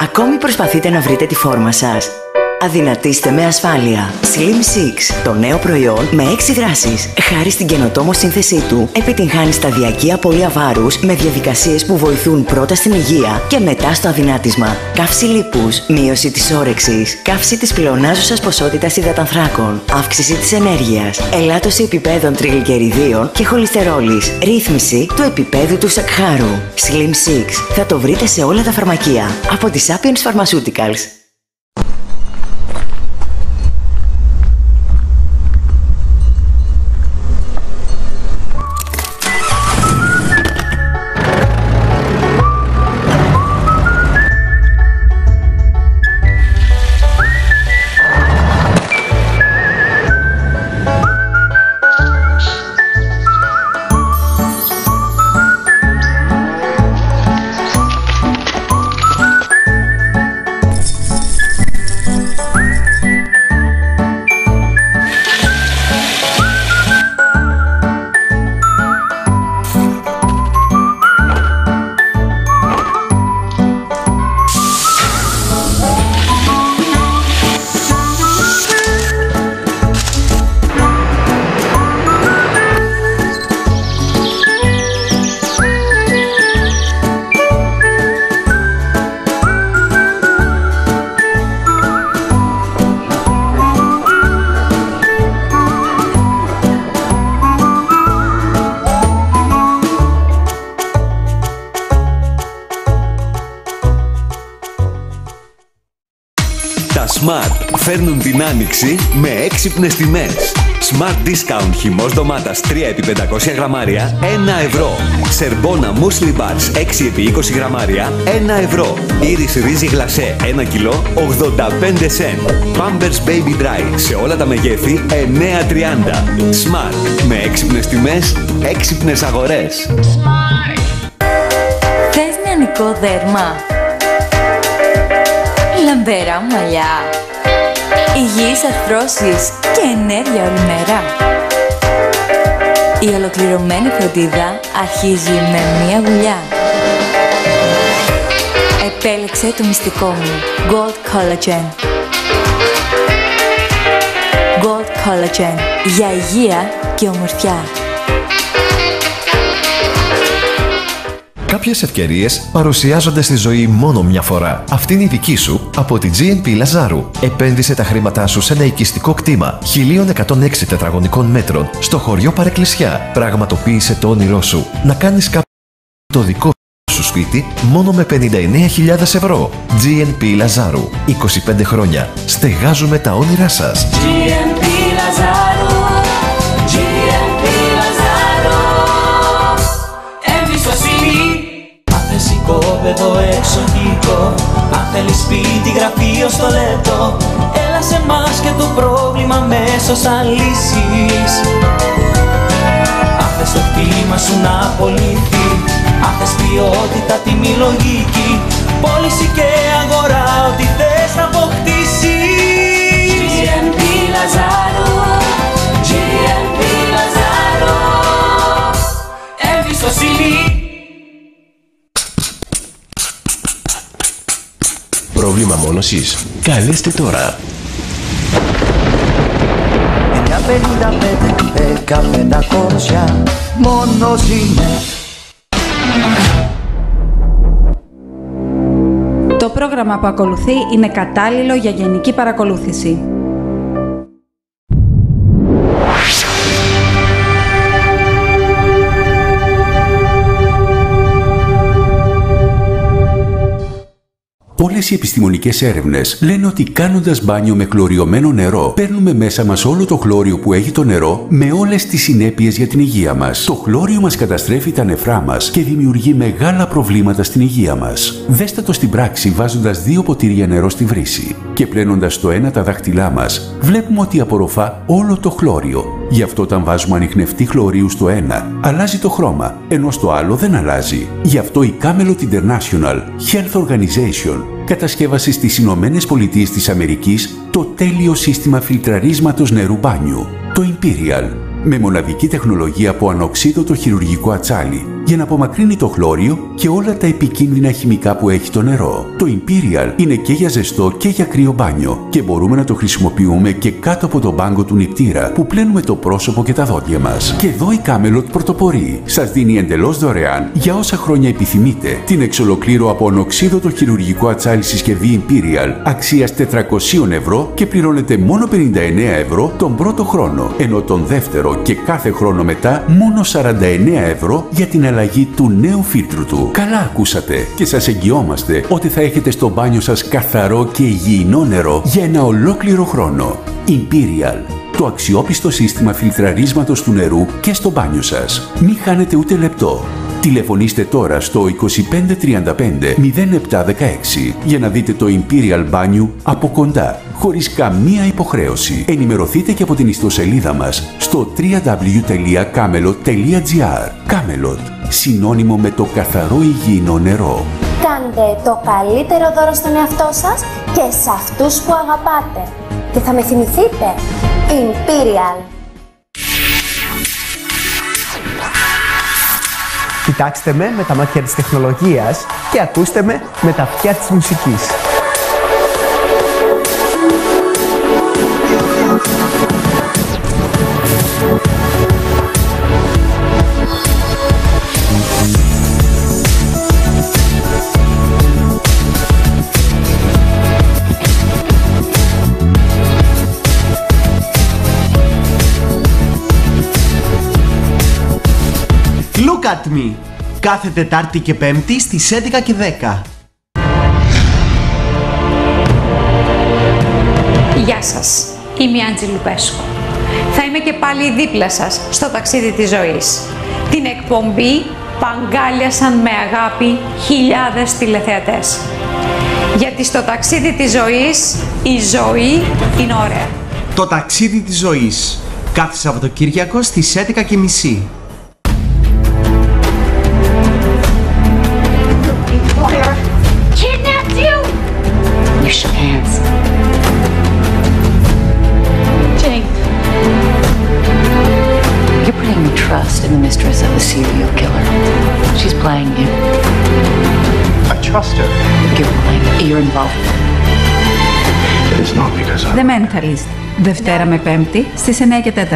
Ακόμη προσπαθείτε να βρείτε τη φόρμα σας. Αδυνατήστε με ασφάλεια. Slim 6, το νέο προϊόν με 6 δράσεις. Χάρη στην καινοτόμο σύνθεσή του, επιτυγχάνει σταδιακή απώλεια βάρους με διαδικασίες που βοηθούν πρώτα στην υγεία και μετά στο αδυνάτισμα. Καύση λίπους, μείωση της όρεξης, καύση της πλεονάζουσας ποσότητας υδατανθράκων, αύξηση της ενέργειας, ελάττωση επιπέδων τριγλικεριδίων και χολυστερόλης, ρύθμιση του επίπεδου του σακχάρου. Slim 6, θα το βρείτε σε όλα τα φαρμακεία από τη Sapiens Pharmaceuticals. Smart φέρνουν την άνοιξη με έξυπνες τιμές. Smart Discount χυμός ντομάτας 3 επί 500 γραμμάρια 1 ευρώ. Σερμπόνα Muesli Bars 6 επί 20 γραμμάρια 1 ευρώ. Ήρις ρύζι γλασέ 1 κιλό 85 σεν. Pampers Baby Dry σε όλα τα μεγέθη 9,30. Smart με έξυπνες τιμές, έξυπνες αγορές. Θες νεανικό δέρμα λαμπερά μαλλιά, υγιείς αρθρώσεις και ενέργεια όλη μέρα. Η ολοκληρωμένη φροντίδα αρχίζει με μία γουλιά. Επέλεξε το μυστικό μου, Gold Collagen. Gold Collagen, για υγεία και ομορφιά. Κάποιες ευκαιρίες παρουσιάζονται στη ζωή μόνο μια φορά. Αυτή είναι η δική σου από τη GNP Λαζάρου. Επένδυσε τα χρήματά σου σε ένα οικιστικό κτήμα 1106 τετραγωνικών μέτρων στο χωριό Παρεκκλησιά. Πραγματοποίησε το όνειρό σου να κάνεις κάποιο το δικό σου σπίτι μόνο με 59.000 ευρώ. GNP Λαζάρου. 25 χρόνια. Στεγάζουμε τα όνειρά σας. GNP πρόβλημα μέσω θα λύσεις Αν θες το κτήμα σου να απολυθεί Αν θες ποιότητα τιμή λογική Πώληση και αγορά Ό,τι θες να αποκτήσεις GNP Λαζάρου GNP Λαζάρου Εμπιστοσύνη Πρόβλημα μόνωσης. Καλέστε τώρα. 955 μόνος είναι Το πρόγραμμα που ακολουθεί είναι κατάλληλο για γενική παρακολούθηση. Όλες οι επιστημονικές έρευνες λένε ότι κάνοντας μπάνιο με χλωριωμένο νερό, παίρνουμε μέσα μας όλο το χλώριο που έχει το νερό με όλες τις συνέπειες για την υγεία μας. Το χλώριο μας καταστρέφει τα νεφρά μας και δημιουργεί μεγάλα προβλήματα στην υγεία μας. Δέστε το στην πράξη βάζοντας δύο ποτήρια νερό στη βρύση και πλένοντας το ένα τα δάχτυλά μας, βλέπουμε ότι απορροφά όλο το χλώριο. Γι' αυτό όταν βάζουμε ανιχνευτή χλωρίου στο ένα, αλλάζει το χρώμα, ενώ στο άλλο δεν αλλάζει. Γι' αυτό η Camelot International Health Organization κατασκεύασε στις Ηνωμένες Πολιτείες της Αμερικής το τέλειο σύστημα φιλτραρίσματος νερού μπάνιου, το Imperial, με μοναδική τεχνολογία από ανοξίδωτο χειρουργικό ατσάλι για να απομακρύνει το χλώριο και όλα τα επικίνδυνα χημικά που έχει το νερό. Το Imperial είναι και για ζεστό και για κρύο μπάνιο και μπορούμε να το χρησιμοποιούμε και κάτω από τον πάγκο του νηπτήρα που πλένουμε το πρόσωπο και τα δόντια μας. Και εδώ η Camelot πρωτοπορεί. Σας δίνει εντελώς δωρεάν για όσα χρόνια επιθυμείτε την εξολοκλήρω από ονοξίδωτο χειρουργικό ατσάλι συσκευή Imperial αξίας 400 ευρώ και πληρώνετε μόνο 59 ευρώ τον πρώτο χρόνο, ενώ τον δεύτερο και κάθε χρόνο μετά μόνο 49 ευρώ για την αλλαγή του νέου φίλτρου του. Καλά ακούσατε και σας εγγυόμαστε ότι θα έχετε στο μπάνιο σας καθαρό και υγιεινό νερό για ένα ολόκληρο χρόνο. Imperial. Το αξιόπιστο σύστημα φιλτραρίσματος του νερού και στο μπάνιο σας. Μην χάνετε ούτε λεπτό. Τηλεφωνήστε τώρα στο 2535 0716 για να δείτε το Imperial Banyu από κοντά, χωρίς καμία υποχρέωση. Ενημερωθείτε και από την ιστοσελίδα μας στο www.camelot.gr Camelot, συνώνυμο με το καθαρό υγιεινό νερό. Κάντε το καλύτερο δώρο στον εαυτό σας και σε αυτούς που αγαπάτε. Και θα με θυμηθείτε. Imperial. Κοιτάξτε με με τα μάτια της τεχνολογίας και ακούστε με με τα αυτιά της μουσικής. Look at me! Κάθε Τετάρτη και Πέμπτη στις 11 και 10. Γεια σας, είμαι η Άντζη Λουπέσκου. Θα είμαι και πάλι δίπλα σας στο ταξίδι της ζωής. Την εκπομπή παγκάλιασαν με αγάπη χιλιάδες τηλεθεατές. Γιατί στο ταξίδι της ζωής η ζωή είναι ωραία. Το ταξίδι της ζωής. Κάθε Σαββατοκύριακο στις 11 She's playing you. I trust her. You're lying. You're involved. It is not because I. The Mentalist. Δευτέρα με Πέμπτη στις 9 και 4.